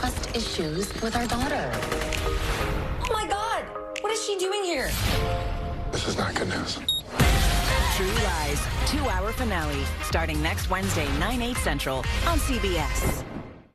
trust issues with our daughter. Oh my God! What is she doing here? This is not good news. True Lies, two hour finale, starting next Wednesday, 9, 8 central on CBS.